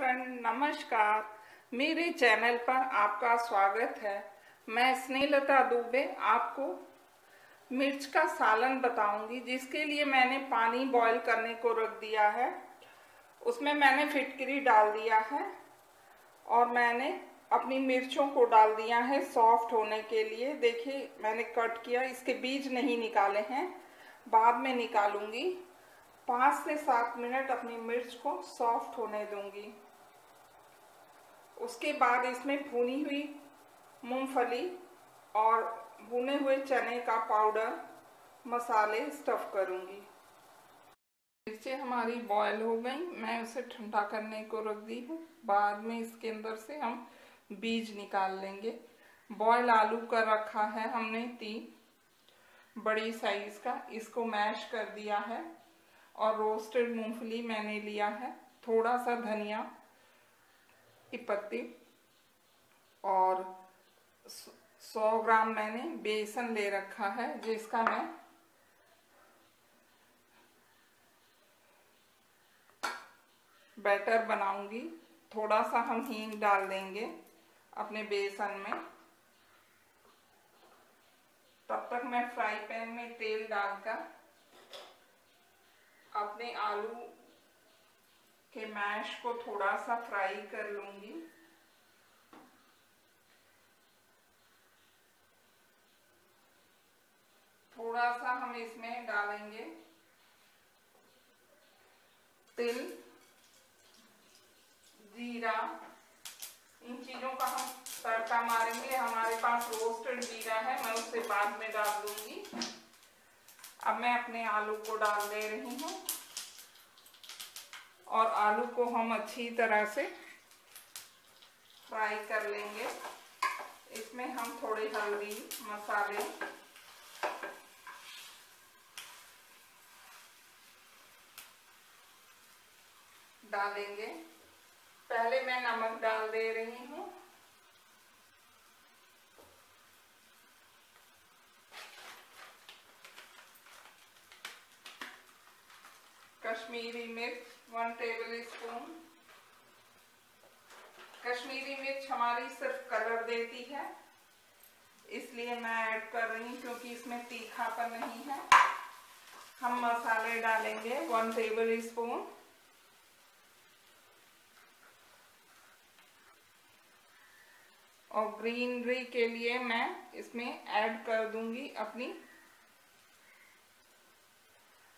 Friend नमस्कार। मेरे channel पर आपका स्वागत है। मैं स्नेहलता दुबे आपको मिर्च का सालन बताऊँगी, जिसके लिए मैंने पानी बॉईल करने को रख दिया है। उसमें मैंने फिटकरी डाल दिया है और मैंने अपनी मिर्चों को डाल दिया है सॉफ्ट होने के लिए। देखिए, मैंने कट किया, इसके बीज नहीं निकाले हैं। बाद में निकालूँगी। पाँच से सात मिनट अपनी मिर्च को सॉफ्ट होने दूँगी। उसके बाद इसमें भुनी हुई मूंगफली और भुने हुए चने का पाउडर मसाले स्टफ़ करूँगी। मिर्चें हमारी बॉयल हो गई। मैं उसे ठंडा करने को रख दी हूँ। बाद में इसके अंदर से हम बीज निकाल लेंगे। बॉयल आलू कर रखा है हमने तीन। बड़ी साइज़ का। इसको मैश कर दिया है और रोस्टेड मूंगफली मैंने लिया है। थोड़ा सा धनिया। की पत्ती और 100 ग्राम मैंने बेसन ले रखा है, जिसका मैं बैटर बनाऊँगी। थोड़ा सा हम हींग डाल देंगे अपने बेसन में। तब तक मैं फ्राई पैन में तेल डालकर अपने आलू के मैश को थोड़ा सा फ्राई कर लूँगी। थोड़ा सा हम इसमें डालेंगे तिल, जीरा। इन चीज़ों का हम तड़का मारेंगे। हमारे पास रोस्टेड जीरा है, मैं उससे बाद में डाल दूँगी। अब मैं अपने आलू को डाल दे रही हूँ। और आलू को हम अच्छी तरह से फ्राई कर लेंगे। इसमें हम थोड़े हल्दी मसाले डालेंगे। पहले मैं नमक डाल दे रही हूँ। कश्मीरी मिर्च वन टेबल स्पून कश्मीरी मिर्च हमारी सिर्फ़ कलर देती है। इसलिए मैं ऐड कर रही हूँ क्योंकि इसमें तीखापन नहीं है। हम मसाले डालेंगे। वन टेबल स्पून और ग्रीनरी के लिए मैं इसमें ऐड कर दूँगी अपनी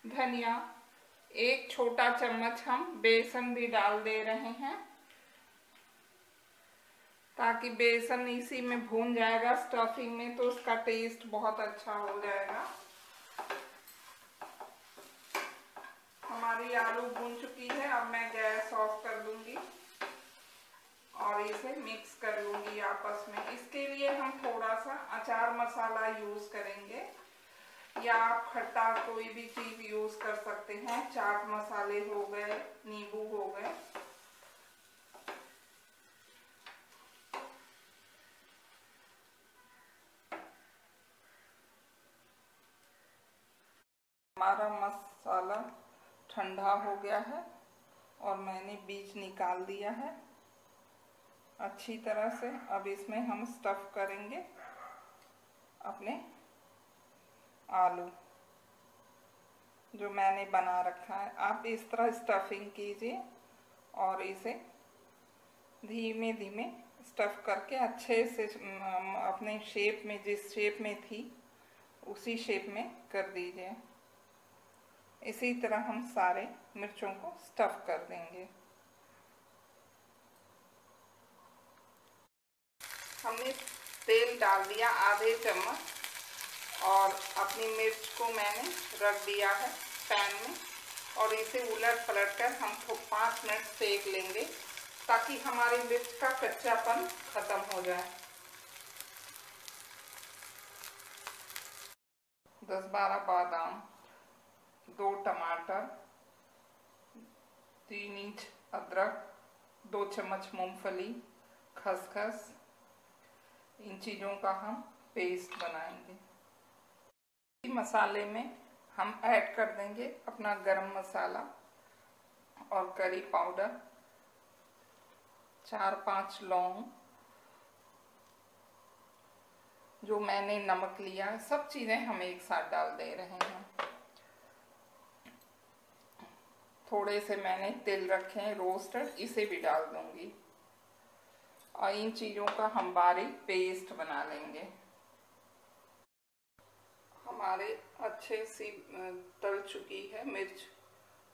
धनिया। एक छोटा चम्मच हम बेसन भी डाल दे रहे हैं। ताकि बेसन इसी में भून जाएगा स्टफिंग में तो उसका टेस्ट बहुत अच्छा हो जाएगा। हमारी आलू भून चुकी है, अब मैं गैस ऑफ़ कर दूँगी और इसे मिक्स कर लूँगी आपस में। इसके लिए हम थोड़ा सा अचार मसाला यूज़ करेंगे। या आप खट्टा कोई भी चीज़ यूज़ कर सकते हैं। चाट मसाले हो गए, नींबू हो गए। हमारा मसाला ठंडा हो गया है और मैंने बीज निकाल दिया है। अच्छी तरह से अब इसमें हम स्टफ़ करेंगे अपने आलू, जो मैंने बना रखा है। आप इस तरह स्टफिंग कीजिए और इसे धीमे धीमे स्टफ़ करके अच्छे से अपने शेप में, जिस शेप में थी, उसी शेप में कर दीजिए। इसी तरह हम सारे मिर्चों को स्टफ़ कर देंगे। हमने तेल डाल दिया आधे चम्मच। और अपनी मिर्च को मैंने रख दिया है पैन में। और इसे उलट पलट कर हम पाँच मिनट सेक लेंगे ताकि हमारी मिर्च का कच्चापन खत्म हो जाए। दस बारह बादाम, दो टमाटर, तीन इंच अदरक, दो चम्मच मूंगफली, खसखस। इन चीज़ों का हम पेस्ट बनाएँगे। मसाले में हम ऐड कर देंगे अपना गरम मसाला और करी पाउडर चार पाँच लौंग, जो मैंने नमक लिया सब चीज़ें हम एक साथ डाल दे रहे हैं। थोड़े से मैंने तिल रखे हैं रोस्टेड इसे भी डाल दूँगी। और इन चीज़ों का हम बारीक पेस्ट बना लेंगे। हमारे अच्छे सी तल चुकी है मिर्च।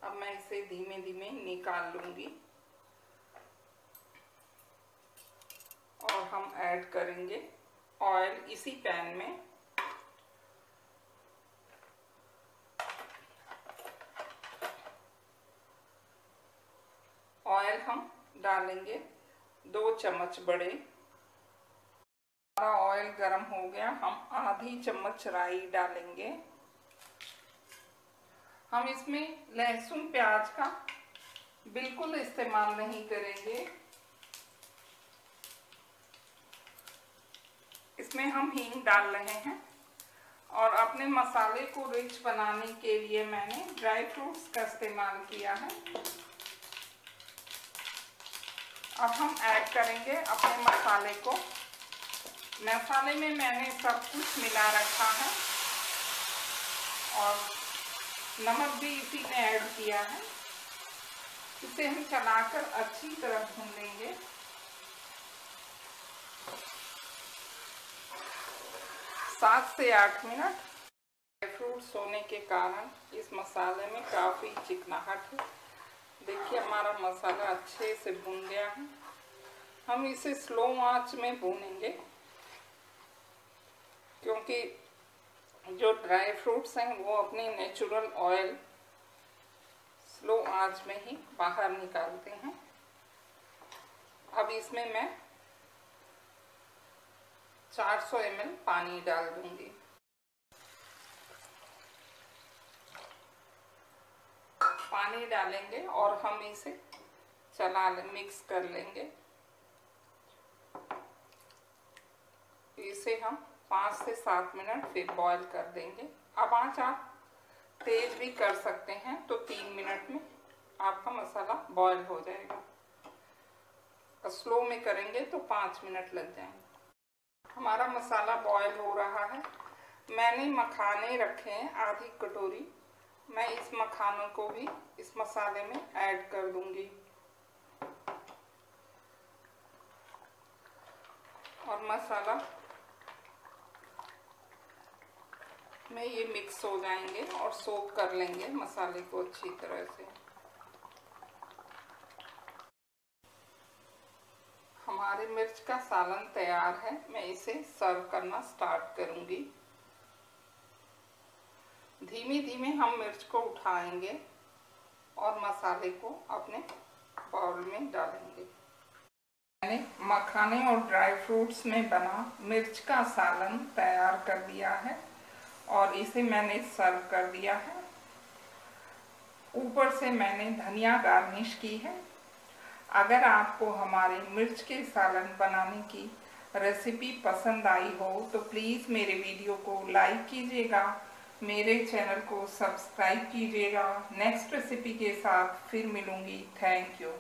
अब मैं इसे धीमे धीमे निकाल लूँगी। और हम ऐड करेंगे ऑयल इसी पैन में। ऑयल हम डालेंगे दो चम्मच बड़े। हमारा ऑयल गरम हो गया। हम आधी चम्मच राई डालेंगे। हम इसमें लहसुन प्याज का बिल्कुल इस्तेमाल नहीं करेंगे। इसमें हम हींग डाल रहे हैं और अपने मसाले को रिच बनाने के लिए मैंने ड्राई फ्रूट्स का इस्तेमाल किया है। अब हम ऐड करेंगे अपने मसाले को। मसाले में मैंने सब कुछ मिला रखा है और नमक भी इसी में ऐड किया है। इसे हम चलाकर अच्छी तरह भून लेंगे सात से आठ मिनट ड्राई फ्रूट्स होने के कारण इस मसाले में काफ़ी चिकनाहट है। देखिए, हमारा मसाला अच्छे से भून गया है। हम इसे स्लो आँच में भूनेंगे। क्योंकि जो ड्राई फ्रूट्स हैं, वो अपनी नेचुरल ऑयल स्लो आँच में ही बाहर निकालते हैं। अब इसमें मैं 400 ml पानी डाल दूँगी। पानी डालेंगे और हम इसे चला मिक्स कर लेंगे। इसे हम पाँच से सात मिनट फिर बॉईल कर देंगे। अब आँच आप तेज भी कर सकते हैं तो तीन मिनट में आपका मसाला बॉईल हो जाएगा। स्लो में करेंगे तो पाँच मिनट लग जाएँगे। हमारा मसाला बॉईल हो रहा है। मैंने मखाने रखे हैं, आधी कटोरी। मैं इस मखानों को भी इस मसाले में ऐड कर दूँगी। और मसाला में ये मिक्स हो जाएँगे और सोक कर लेंगे मसाले को अच्छी तरह से। हमारे मिर्च का सालन तैयार है, मैं इसे सर्व करना स्टार्ट करूँगी। धीमे धीमे हम मिर्च को उठाएँगे और मसाले को अपने बाउल में डालेंगे। मैंने मखाने और ड्राई फ्रूट्स में बना मिर्च का सालन तैयार कर दिया है। और इसे मैंने सर्व कर दिया है। ऊपर से मैंने धनिया गार्निश की है। अगर आपको हमारे मिर्च के सालन बनाने की रेसिपी पसंद आई हो तो प्लीज़ मेरे वीडियो को लाइक कीजिएगा, मेरे चैनल को सब्सक्राइब कीजिएगा। नेक्स्ट रेसिपी के साथ फिर मिलूँगी। Thank you.